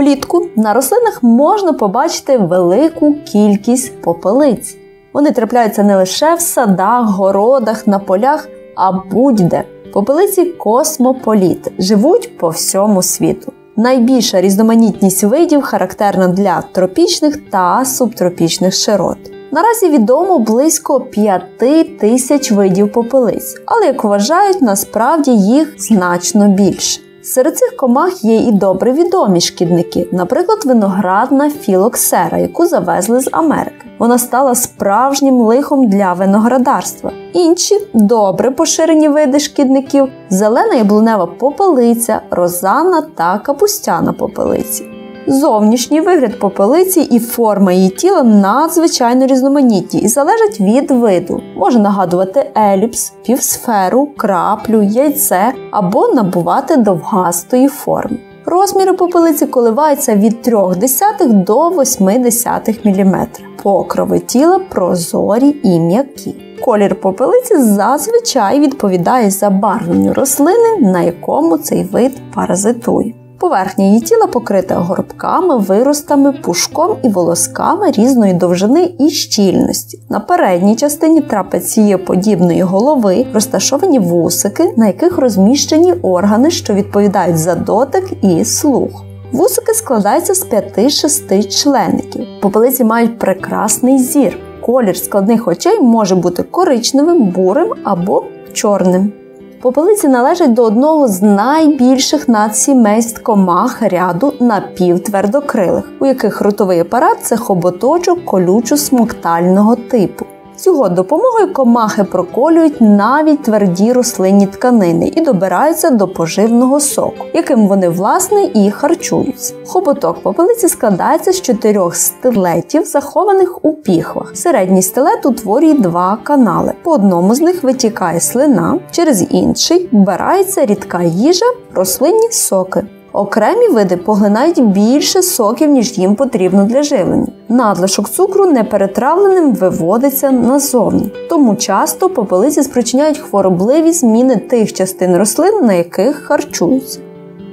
Влітку на рослинах можна побачити велику кількість попелиць. Вони трапляються не лише в садах, городах, на полях, а будь-де. Попелиці космополіт живуть по всьому світу. Найбільша різноманітність видів характерна для тропічних та субтропічних широт. Наразі відомо близько 5 тисяч видів попелиць, але як вважають, насправді їх значно більше. Серед цих комах є і добре відомі шкідники, наприклад, виноградна філоксера, яку завезли з Америки. Вона стала справжнім лихом для виноградарства. Інші добре поширені види шкідників зелена яблунева попелиця, розана та капустяна попелиці. Зовнішній вигляд попелиці і форма її тіла надзвичайно різноманітні і залежать від виду. Може нагадувати еліпс, півсферу, краплю, яйце або набувати довгастої форми. Розміри попелиці коливаються від 0,3 до 0,8 мм. Покрови тіла прозорі і м'які. Колір попелиці зазвичай відповідає забарвленню рослини, на якому цей вид паразитує. Поверхня її тіла покрита горбками, виростами, пушком і волосками різної довжини і щільності. На передній частині трапецієподібної голови розташовані вусики, на яких розміщені органи, що відповідають за дотик і слух. Вусики складаються з 5-6 члеників. Попелиці мають прекрасний зір. Колір складних очей може бути коричневим, бурим або чорним. Попелиці належать до одного з найбільших надсімейств комах ряду напівтвердокрилих, у яких ротовий апарат це хоботочок колючо-смоктального типу. З його допомогою комахи проколюють навіть тверді рослинні тканини і добираються до поживного соку, яким вони власне і харчуються. Хоботок попелиці складається з чотирьох стилетів, захованих у піхвах. Середній стилет утворює два канали. По одному з них витікає слина, через інший вбирається рідка їжа, рослинні соки. Окремі види поглинають більше соків, ніж їм потрібно для живлення. Надлишок цукру неперетравленим виводиться назовні, тому часто попелиці спричиняють хворобливі зміни тих частин рослин, на яких харчуються.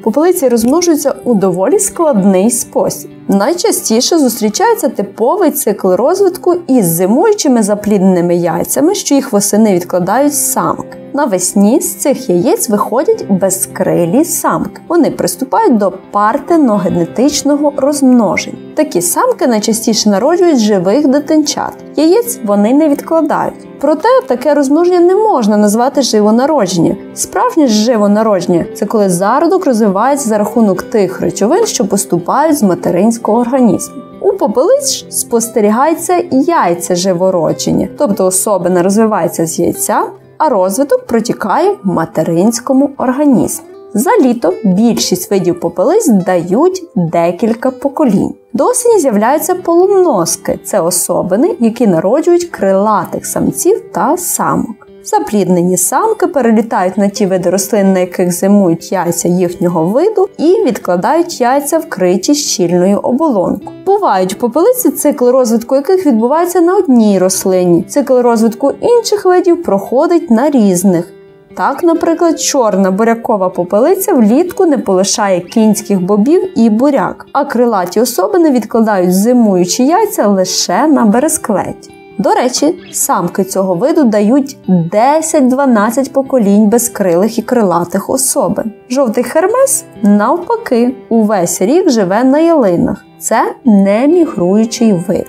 Попелиці розмножуються у доволі складний спосіб. Найчастіше зустрічається типовий цикл розвитку із зимуючими заплідненими яйцями, що їх восени відкладають самки. Навесні з цих яєць виходять безкрилі самки. Вони приступають до партеногенетичного розмноження. Такі самки найчастіше народжують живих дитинчат. Яєць вони не відкладають. Проте таке розмноження не можна назвати живонародження. Справжнє живонародження це коли зародок розвивається за рахунок тих речовин, що поступають з материнського організму. У попелиць спостерігається яйця живородження, тобто особина розвивається з яйця, а розвиток протікає в материнському організмі. За літо більшість видів попелиць дають декілька поколінь. До осені з'являються полумноски це особини, які народжують крилатих самців та самок. Запліднені самки перелітають на ті види рослин, на яких зимують яйця їхнього виду, і відкладають яйця вкриті щільною оболонкою. Бувають попелиці, цикл розвитку яких відбувається на одній рослині. Цикл розвитку інших видів проходить на різних. Так, наприклад, чорна бурякова попелиця влітку не полишає кінських бобів і буряк, а крилаті особини відкладають зимуючі яйця лише на бересклеті. До речі, самки цього виду дають 10-12 поколінь безкрилих і крилатих особин. Жовтий хермес, навпаки, увесь рік живе на ялинах. Це не мігруючий вид.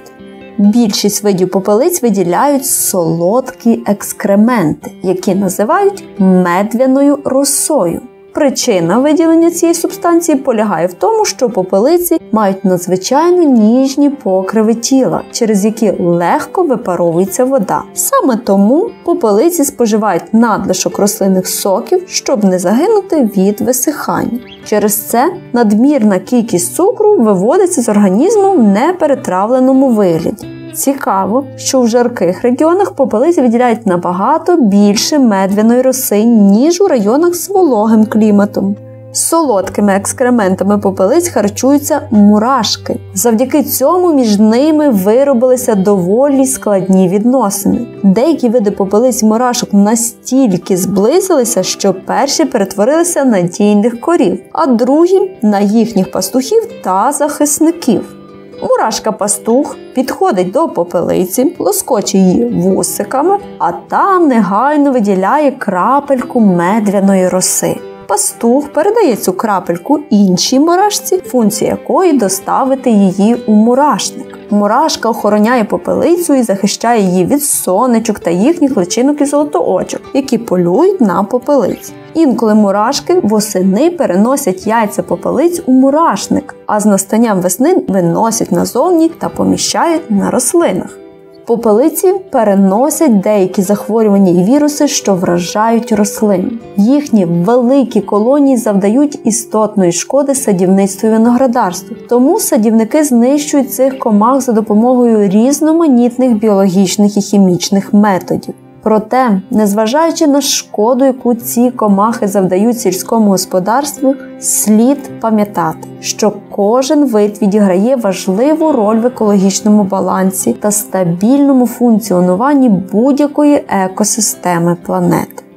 Більшість видів попелиць виділяють солодкі екскременти, які називають медвяною росою. Причина виділення цієї субстанції полягає в тому, що попелиці мають надзвичайно ніжні покриви тіла, через які легко випаровується вода. Саме тому попелиці споживають надлишок рослинних соків, щоб не загинути від висихання. Через це надмірна кількість цукру виводиться з організму в неперетравленому вигляді. Цікаво, що в жарких регіонах попелиці виділяють набагато більше медвяної роси, ніж у районах з вологим кліматом. Солодкими екскрементами попелиць харчуються мурашки. Завдяки цьому між ними виробилися доволі складні відносини. Деякі види попелиць мурашок настільки зблизилися, що перші перетворилися на дійних корів, а другі на їхніх пастухів та захисників. Мурашка-пастух підходить до попелиці, лоскоче її вусиками, а там негайно виділяє крапельку медвяної роси. Пастух передає цю крапельку іншій мурашці, функція якої доставити її у мурашник. Мурашка охороняє попелицю і захищає її від сонечок та їхніх личинок і золотоочок, які полюють на попелиць. Інколи мурашки восени переносять яйця попелиць у мурашник, а з настанням весни виносять назовні та поміщають на рослинах. Попелиці переносять деякі захворювання і віруси, що вражають рослин. Їхні великі колонії завдають істотної шкоди садівництву і виноградарству. Тому садівники знищують цих комах за допомогою різноманітних біологічних і хімічних методів. Проте, незважаючи на шкоду, яку ці комахи завдають сільському господарству, слід пам'ятати, що кожен вид відіграє важливу роль в екологічному балансі та стабільному функціонуванні будь-якої екосистеми планети.